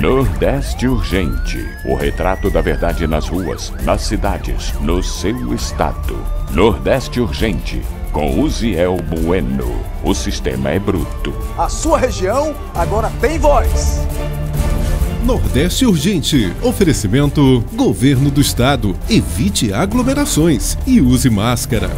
Nordeste Urgente. O retrato da verdade nas ruas, nas cidades, no seu estado. Nordeste Urgente. Com Uziel Bueno. O sistema é bruto. A sua região agora tem voz. Nordeste Urgente. Oferecimento: Governo do Estado. Evite aglomerações e use máscara.